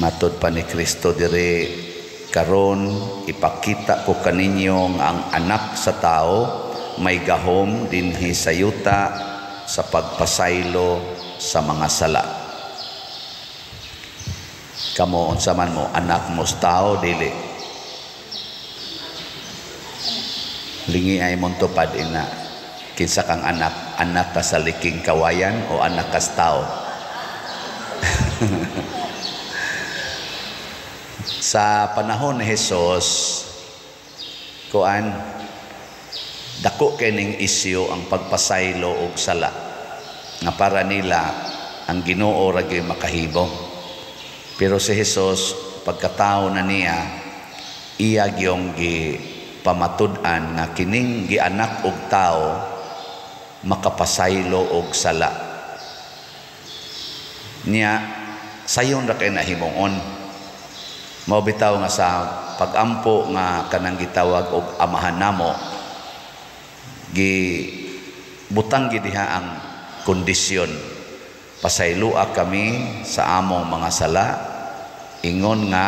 Matod pa ni Kristo dire karon ipakita ko kaninyo nga ang anak sa tao may gahom dinhi sa yuta sa pagpasaylo sa mga sala. Kamo unsa man mo anak mo sa tao dili. Lingi ay mong tupad ina kinsa kang anak anak ka sa liking kawayan o anak ka sa tao. sa panahon ni Jesus kuan dako kining isyu ang pagpasaylo og sala nga para nila ang Ginoo ra gyud makahibong pero si Jesus pagkatao na niya iya gyung gi pamatud-an nga kining gianak og tao makapasaylo og sala. Niya sayon ra kay nahimongon mao bitaw nga sa pagampo nga kanang gitawag og amahan namo. Gi butang gid diha ang kondisyon. Pasaylua kami sa among mga sala. Ingon nga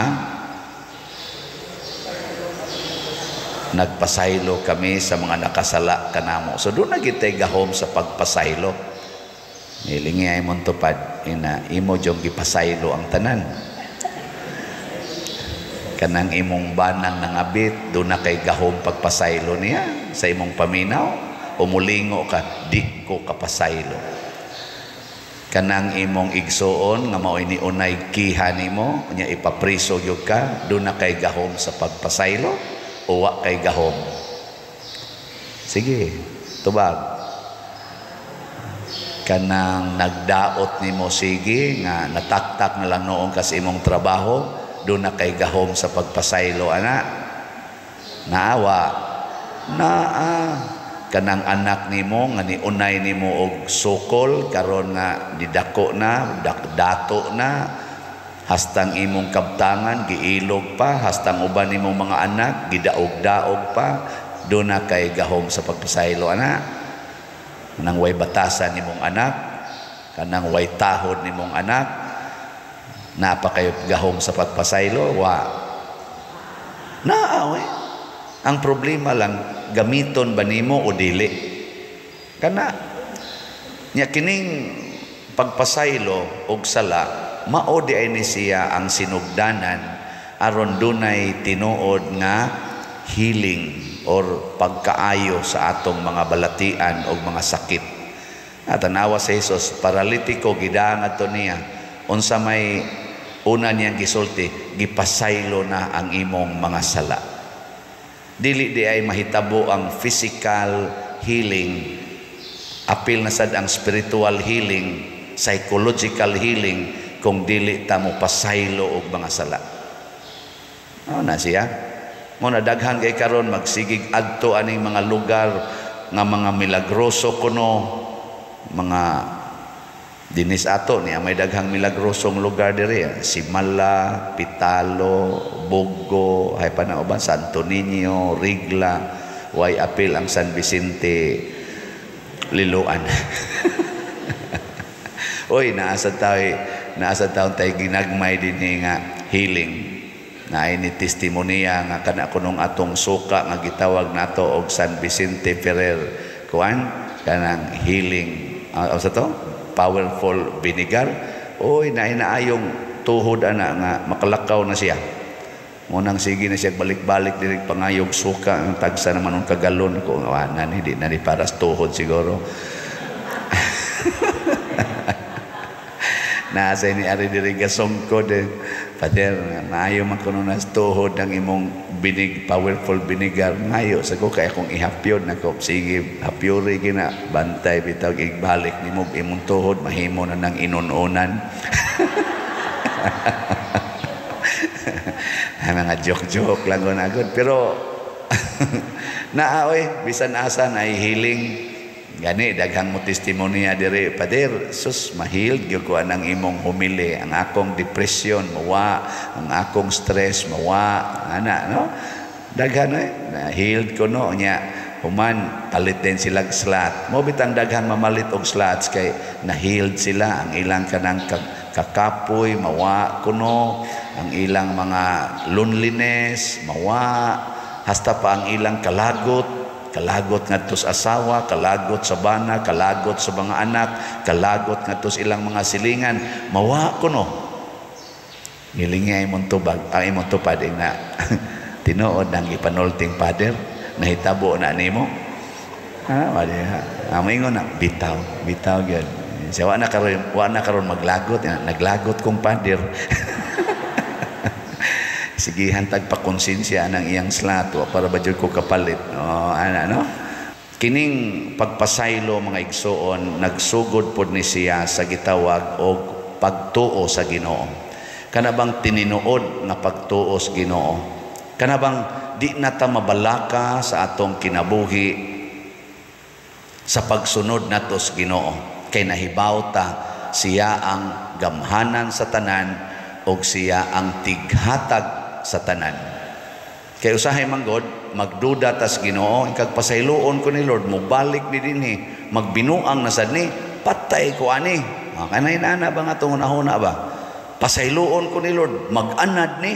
nagpasaylo kami sa mga nakasala kanamo so doon na gitay gahom sa pagpasaylo. Nilingi ay mong tupad ina imo jong gipasaylo ang tanan kanang imong banang ng abit doon na kay gahom pagpasaylo niya sa imong paminaw. Umulingo ka di ko kapasaylo. Kanang imong igsuon nga mao ini unay kiha nimo nya ipapriso gyud ka doon na kay gahom sa pagpasaylo uwa kay gahom? Sige tubag. Kanang nagdaot nimo sige nga nataktak na lang noon kas imong trabaho doon na kay gahom sa pagpasaylo ana. Naawa. Naa. Kanang anak nimo nga ni unay nimo og sukol karon nga didako na dak dato na. Hastang imong kabtangan giilog pa. Hastang uban nimong mga anak gidaog-daog pa. Do na kay gahom sa pagpasaylo ana. Kanang way batasan nimong anak. Kanang way tahod nimong anak napa kayo gahom sa pagpasaylo wa naaw eh. ang problema lang gamiton ba nimo o dili kana nya kining pagpasaylo og sala mao di ay siya ang sinugdanan aron dunay tinuod nga healing or pagkaayo sa atong mga balatian o mga sakit. At tanawa sa Jesus, paralitiko, gidangat to niya, unsa may una niyang gisulti, gipasaylo na ang imong mga sala. Dili di ay mahitabo ang physical healing, apil na sad ang spiritual healing, psychological healing, kung dili ta mo pasaylo og mga sala. Ano na siya? Mo na daghan kay karon magsigig adto aning mga lugar nga mga milagroso kuno mga dinis ato niya may daghang milagrosong lugar diri Simala, Pitalo, Bogo, hay pa na Santo Niño, Rigla, way apil ang San Vicente Liloan. Oy, naasa tayo, naasa taon tayo ginagmay din nga healing. Na ini testimonya nga kana kunong atong suka nga gitawag nato og San Vicente Ferrer. Kuan? Kanang healing. Uh, sa to powerful vinegar. Oy na inaayong tuhod ana nga makalakaw na siya. Munang sige na siya balik-balik diri pangayog suka ang tagsa naman ng kagalon ko. Ah, nani di nani para sa tuhod siguro. Nasa ini ari diri gasongko de Pader, maayo man kuno tuhod ang imong binig powerful vinegar ngayo sa ko kay akong ihapyod na ko sige hapyori gina bantay bitaw igbalik nimo imong tuhod mahimo na nang inununan. Mga joke-joke lang ko agad pero naaoy bisan asa na healing Gani, daghang mo testimonya dire, Pader, sus, mahil, gyud ko anang imong humili, ang akong depression, mawa, ang akong stress, mawa, ana, no? Daghan, eh, na healed ko, no? Nya, human palit din sila slot mo bitang daghan mamalit og slots kay nahiled sila. Ang ilang kanang kakapoy mawa kuno ang ilang mga loneliness mawa. Hasta pa ang ilang kalagot kalagot ngadto sa asawa kalagot sa bana kalagot sa mga anak kalagot ngadto sa ilang mga silingan. Mawa kuno. Ngilingay imong tubag ay imong tupad na tinuod nang ipanulting father nahitabo na nimo. Ha wala ha. Amingon na bitaw bitaw gyud. Siya wa na karon wa na karon maglagot naglagot kong pader sige hantag pa konsensya ng iyang slato para ba ko kapalit? Oh ana no kining pagpasaylo mga igsoon nagsugod pod ni siya sa gitawag og pagtuo sa Ginoo. Kana bang tininuod nga pagtuo sa Ginoo? Kana bang di na ta mabalaka sa atong kinabuhi sa pagsunod nato sa Ginoo? Kay nahibaw ta siya ang gamhanan sa tanan o siya ang tighatag sa tanan. Kay usahay manggod magduda tas Ginoo ikag pasayloon ko ni Lord mo balik ni dinhi magbinuang na sad ni patay ko ani. Ah, kanay na ba nga tong nahuna ba? Pasayloon ko ni Lord mag-anad ni.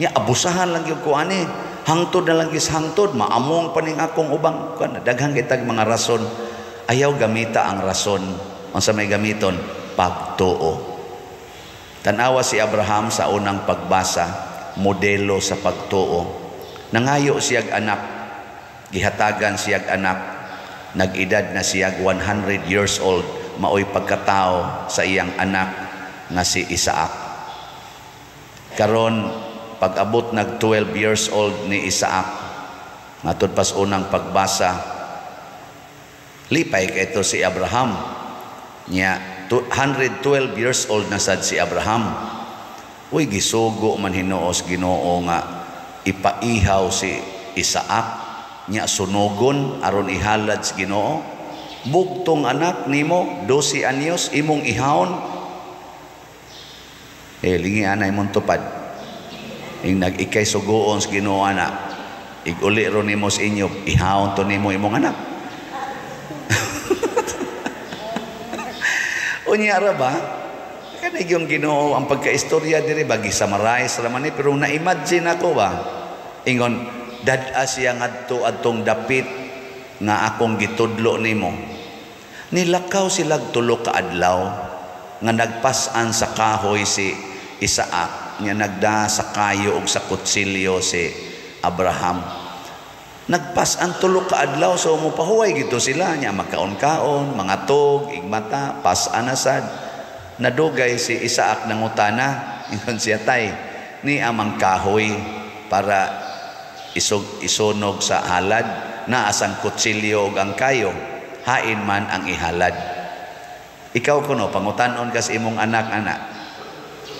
Nya abusahan lang gyud ko ani. Hangtod na lang is hangtod maamong paning akong ubang kan daghang kitag mga rason. Ayaw gamita ang rason. Unsa may gamiton? Pagtuo. Tanawa si Abraham sa unang pagbasa modelo sa pagtuo. Nangayo siyag anak. Gihatagan siyag anak. Nagedad na siyag 100 years old. Maoy pagkatao sa iyang anak nga si Isaac karon pag-abot nag 12 years old ni Isaac matod pas unang pagbasa lipay kay ito si Abraham. Niya 112 years old na sad si Abraham uy gisugo man hinuos Ginoo nga ipaihaw si Isaac niya sunogon aron ihalad si Ginoo. Bugtong anak nimo 12 anyos imong ihawon. Eh lingi anay mong tupad. Ing nag-ikay suguon sa Ginoo ana. Iguli ro nimo sa inyo ihawon to nimo imong anak. Unya ra ba kana yung Ginoo ang pagkaistorya diri bagi summarize ra man pero na-imagine ako ba ingon dad-a siya ngadto adtong dapit nga akong gitudlo nimo nilakaw sila tulo ka adlaw nga nagpasan sa kahoy si Isaac nga nagda sa kayo og sa kutsilyo si Abraham. Nagpas ang tulo ka adlaw so mo pahuway gito sila nya makaon-kaon, mga tog, igmata, pas anasad. Nadugay si Isaac ng utana, ingon siya tay, ni amang kahoy para isog isunog sa halad. Na asang kutsilyo og ang kayo hain man ang ihalad. Ikaw kuno pangutanon kas imong anak-anak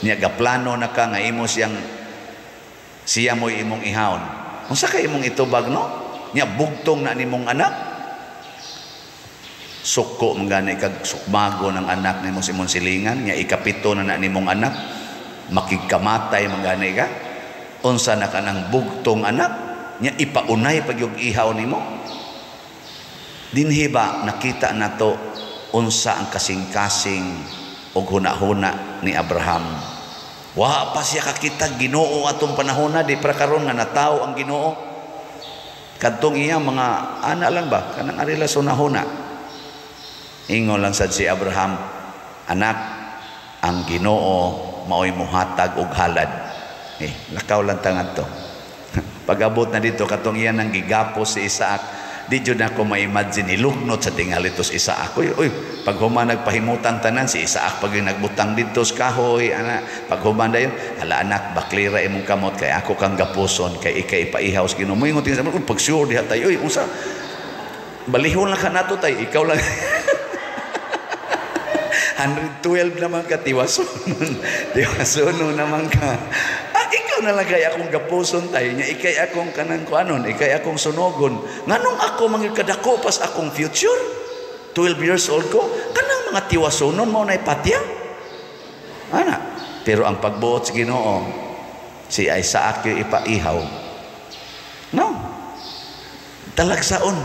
niya gaplano na ka nga imo siyang siya mo imong ihawon. Unsa kay imong itubag no? Niya bugtong na nimong anak suko mangani kag sukmago ng anak nimo si imong silingan niya ikapito na na nimong anak makigkamatay mangani ka unsa na kanang bugtong anak niya ipaunay pag yung ihaw nimo dinhi ba nakita nato unsa ang kasing-kasing og hunahuna ni Abraham Wa pa siya kakita Ginoo atong panahon na di para karon nga natawo ang Ginoo. Kadtong iya mga ana lang ba kanang arila sunahona. Ingon lang sad si Abraham, anak, ang Ginoo maoy muhatag og halad. Eh, lakaw lang tangan to. Pag-abot na dito katong iya nang gigapos si Isaac, di jud ako ma-imagine ilugnot sa tingali tos Isaak uy uy pag huma nagpahimutan tanan si Isaak pag nagbutang dito sa kahoy ana pag huma dayon hala anak baklira imong kamot kay ako kang gapuson kay ikay ipaihaw sa Ginoo mo ingon sa pag sure diha tayo uy unsa balihon lang ka nato tay ikaw lang 112 naman ka tiwason tiwason naman ka ikaw na lang kay akong gapuson tayo niya, ikay akong kanang kuanon, ikay akong sunogon. Nganong ako mga kadako pas akong future? 12 years old ko, kanang mga tiwasonon mo na ipatya? Ana, pero ang pagbuot sa Ginoo, si Isaac yung ipaihaw. No. talagsaon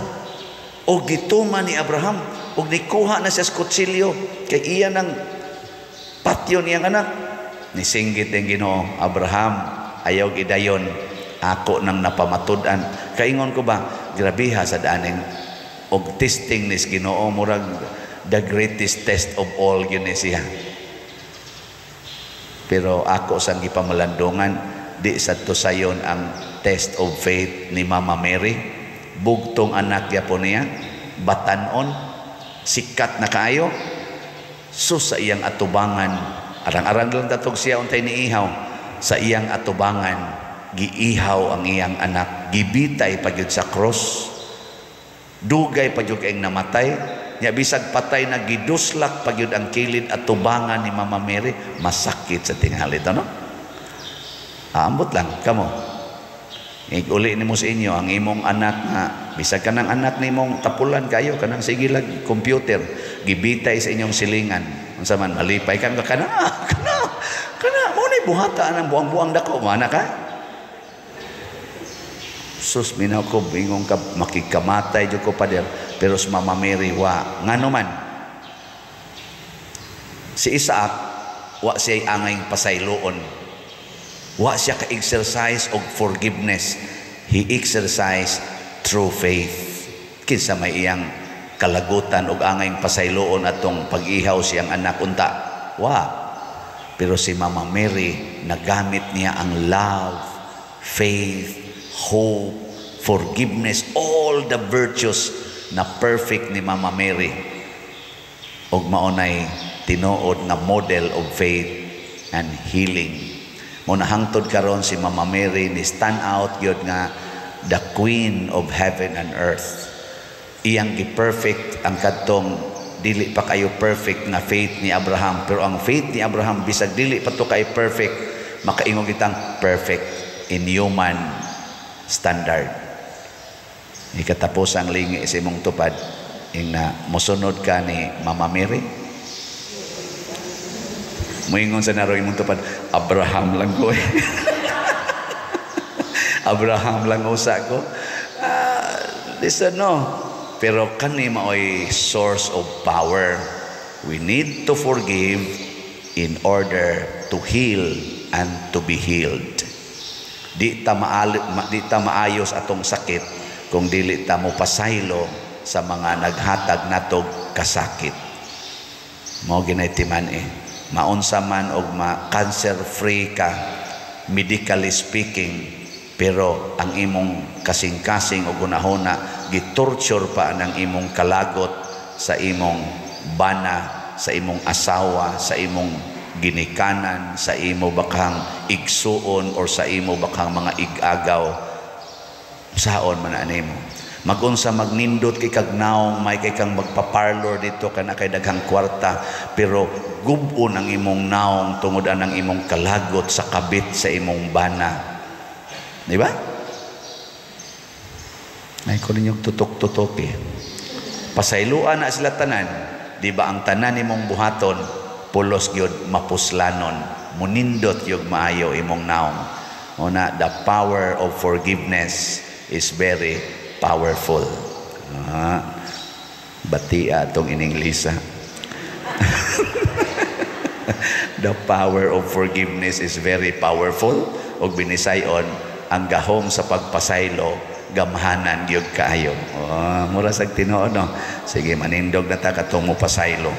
o gituma ni Abraham o nikuha na siya sa kutsilyo. Kay iya ng patyo niyang anak. Nisinggit ang ginoo Abraham ayaw gidayon. Ako nang napamatudan. Kaingon ko ba? Grabiha sa daning og testing nis ginoo murag the greatest test of all yun siya. Pero ako sang gipamalandungan di sa tusayon ang test of faith ni Mama Mary. Bugtong anak po niya, batanon, sikat na kaayo, sus sa iyang atubangan, arang-arang lang tatog siya untay ni ihaw, sa iyang atubangan, giihaw ang iyang anak, gibitay pagyud sa cross, dugay pagyud ang namatay, nya bisag patay na giduslak pagyud ang kilid at tubangan ni Mama Mary, masakit sa tingali no? Aambot lang, kamo. Uli ni mo sa inyo ang imong anak nga bisag ka ng anak ni mong tapulan kayo kanang sige lang computer gibitay sa inyong silingan. Unsa man malipay ka ka kana kana kana mo ni buhata ang buang-buang dako mana ka sus minaw ko bingong ka makikamatay jud ko pader pero sa Mama Mary wa. Ngano man si Isaac wa siya angay pasayloon Wa siya ka-exercise og forgiveness. He exercise through faith. Kinsa may iyang kalagutan og angay pasayloon atong pag-ihaw siyang anak unta. Wa. Pero si Mama Mary nagamit niya ang love, faith, hope, forgiveness, all the virtues na perfect ni Mama Mary. Og maunay tinuod na model of faith and healing Muna hangtod karon si Mama Mary ni stand out gyud nga the queen of heaven and earth. Iyang gi-perfect ang kadtong dili pa kayo perfect nga faith ni Abraham pero ang faith ni Abraham bisag dili pa to kay perfect makaingon kitang perfect in human standard. Ikatapos ang lingi sa imong tupad ing na mosunod ka ni Mama Mary Moingon sa naro imong tupad, Abraham lang ko eh. Abraham lang usa ko. Uh, listen no. Pero kani maoy source of power. We need to forgive in order to heal and to be healed. Di ta maali, ma, di ta maayos atong sakit kung dili ta mo pasaylo sa mga naghatag natog kasakit. Mo ginaytiman eh maunsa man og ma cancer free ka medically speaking pero ang imong kasing-kasing o gunahona gitorture pa ang imong kalagot sa imong bana sa imong asawa sa imong ginikanan sa imo bakang igsuon or sa imo bakang mga igagaw. Saon man animo magunsa magnindot kay kag naong may kay kang magpaparlor dito kana kay daghang kwarta. Pero gubon ang imong naong tungod ang imong kalagot sa kabit sa imong bana. Di ba? Ay ko ninyong tutok-tutok eh. Pasayloan na sila tanan. Di ba ang tanan imong buhaton? Pulos gyud mapuslanon. Munindot yung maayo imong naong. Una the power of forgiveness is very powerful. Ah, batia itong in English. The power of forgiveness is very powerful. Og binisayon, ang gahom sa pagpasaylo, gamhanan gyud kaayo. Oh, mura sa tinuod no. Sige manindog na ta katong mo pasaylo.